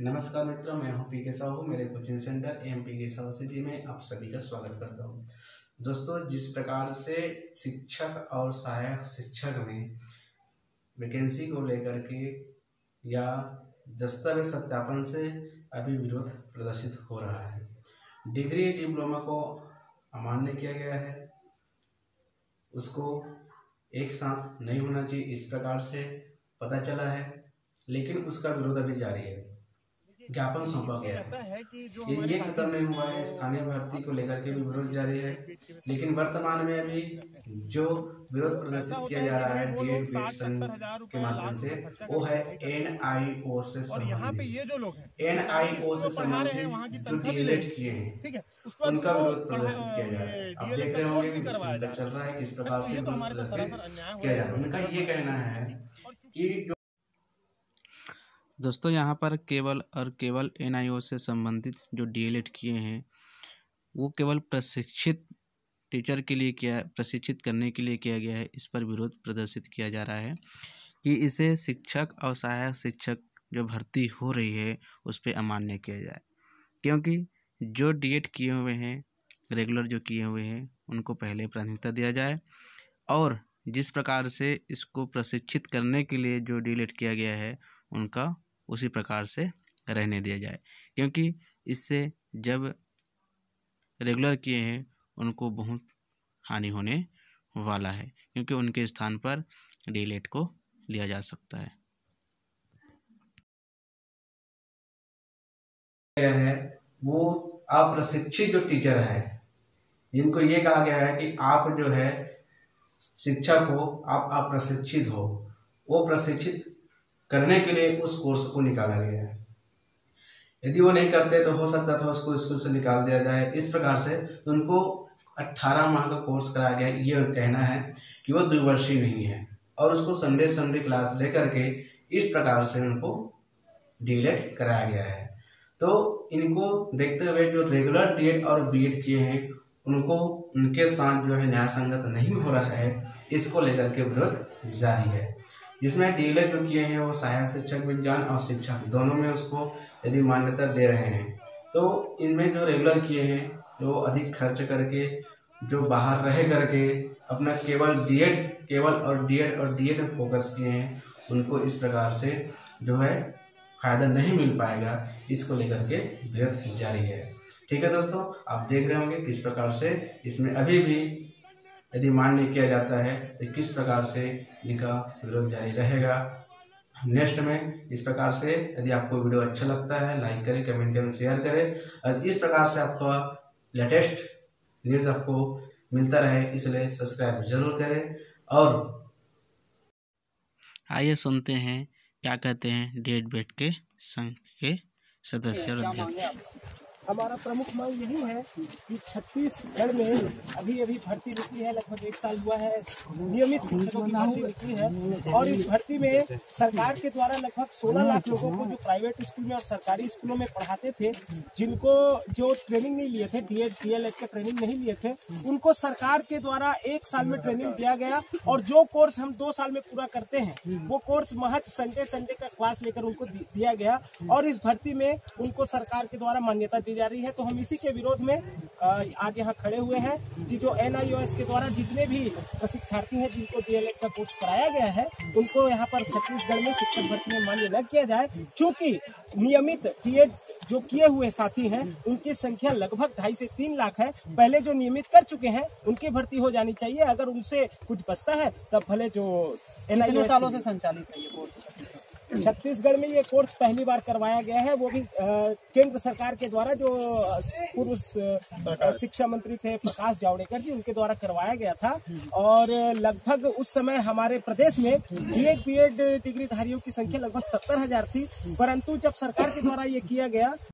नमस्कार मित्रों, मैं हूँ पी के साहू, मेरे कोचिंग सेंटर एम पी के साहू सिटी में आप सभी का स्वागत करता हूँ। दोस्तों, जिस प्रकार से शिक्षक और सहायक शिक्षक में वैकेंसी को लेकर के या दस्तावेज़ सत्यापन से अभी विरोध प्रदर्शित हो रहा है। डिग्री डिप्लोमा को अमान्य किया गया है। उसको एक साथ नहीं होना चाहिए, इस प्रकार से पता चला है, लेकिन उसका विरोध अभी जारी है। ज्ञापन सौंपा गया है। ये ये खत्म नहीं हुआ है स्थानीय भर्ती को लेकर के भी विरोध जारी है। लेकिन वर्तमान में अभी जो विरोध प्रदर्शित किया जा रहा है डीएड संघ के माध्यम से वो है एन आई ओ से संबंधित। एन आई ओ से संबंधित जो डीएलएड किए हैं उनका विरोध प्रदर्शित किया जा रहा है। आप देख रहे होंगे कि चल रहा है। किस प्रकार से विरोध प्रदर्शित किया जा रहा है। उनका ये कहना है कि दोस्तों, यहाँ पर केवल और केवल एनआईओ से संबंधित जो डीएलएड किए हैं, वो केवल प्रशिक्षित टीचर के लिए किया, प्रशिक्षित करने के लिए किया गया है। इस पर विरोध प्रदर्शित किया जा रहा है कि इसे शिक्षक और सहायक शिक्षक जो भर्ती हो रही है, उस पर अमान्य किया जाए। क्योंकि जो डी किए हुए हैं, रेगुलर जो किए हुए हैं, उनको पहले प्राथमिकता दिया जाए और जिस प्रकार से इसको प्रशिक्षित करने के लिए जो डी किया गया है, उनका उसी प्रकार से रहने दिया जाए। क्योंकि इससे जब रेगुलर किए हैं, उनको बहुत हानि होने वाला है, क्योंकि उनके स्थान पर डीलेट को लिया जा सकता है। है, वो अप्रशिक्षित जो टीचर है जिनको ये कहा गया है कि आप जो है, शिक्षक हो, आप अप्रशिक्षित हो। वो प्रशिक्षित करने के लिए उस कोर्स को निकाला गया है। यदि वो नहीं करते तो हो सकता था उसको स्कूल से निकाल दिया जाए। इस प्रकार से उनको 18 माह का कोर्स कराया गया। ये कहना है कि वो द्विवर्षीय नहीं है और उसको संडे संडे क्लास लेकर के इस प्रकार से उनको डीलेट कराया गया है। तो इनको देखते हुए जो रेगुलर डी और बी किए हैं, उनको, उनके साथ जो है न्याय संगत नहीं हो रहा है, इसको लेकर के विरोध जारी है। जिसमें डीएलएड जो किए हैं वो सहायक शिक्षक विज्ञान और शिक्षक दोनों में उसको यदि मान्यता दे रहे हैं तो इनमें जो रेगुलर किए हैं, जो अधिक खर्च करके, जो बाहर रह करके अपना केवल डीएड केवल और डीएड और डीएड में फोकस किए हैं, उनको इस प्रकार से जो है फ़ायदा नहीं मिल पाएगा, इसको लेकर के विरोध जारी है। ठीक है दोस्तों, आप देख रहे होंगे किस प्रकार से इसमें अभी भी यदि मान्य किया जाता है तो किस प्रकार से इनका विरोध जारी रहेगा? नेक्स्ट में इस प्रकार से यदि आपको वीडियो अच्छा लगता है लाइक करें कमेंट करें शेयर करें और इस प्रकार से आपका लेटेस्ट न्यूज़ आपको मिलता रहे इसलिए सब्सक्राइब ज़रूर करें और आइए सुनते हैं क्या कहते हैं डेट बेट के संघ के सदस्य और अध्यक्ष। हमारा प्रमुख मांग यही है कि छत्तीसगढ़ में अभी अभी भर्ती निकली है, लगभग एक साल हुआ है, नियमित शिक्षकों की भर्ती निकली है, और इस भर्ती में सरकार के द्वारा लगभग 16 लाख लोगों को जो प्राइवेट स्कूल में और सरकारी स्कूलों में पढ़ाते थे, जिनको जो ट्रेनिंग नहीं लिए थे बी एड डी एल का ट्रेनिंग नहीं लिए थे, उनको सरकार के द्वारा एक साल में ट्रेनिंग दिया गया, और जो कोर्स हम दो साल में पूरा करते हैं, वो कोर्स महज संडे संडे का क्लास लेकर उनको दिया गया, और इस भर्ती में उनको सरकार के द्वारा मान्यता दी जा रही है तो हम इसी के विरोध में आज यहाँ खड़े हुए हैं कि जो एन के द्वारा जितने भी प्रशिक्षार्थी हैं जिनको डीएलएड का कोर्स कराया गया है उनको यहाँ पर छत्तीसगढ़ में शिक्षक भर्ती में मान्य न किया जाए। क्योंकि नियमित डी जो किए हुए साथी हैं उनकी संख्या लगभग ढाई से तीन लाख है। पहले जो नियमित कर चुके हैं उनकी भर्ती हो जानी चाहिए। अगर उनसे कुछ बचता है तब भले जो एन सालों से संचालित है ये कोर्स? छत्तीसगढ़ में ये कोर्स पहली बार करवाया गया है वो भी केंद्र सरकार के द्वारा जो पूर्व शिक्षा मंत्री थे प्रकाश जावड़ेकर जी उनके द्वारा करवाया गया था। और लगभग उस समय हमारे प्रदेश में बीएड बीएड डिग्री धारियों की संख्या लगभग सत्तर हज़ार थी परंतु जब सरकार के द्वारा ये किया गया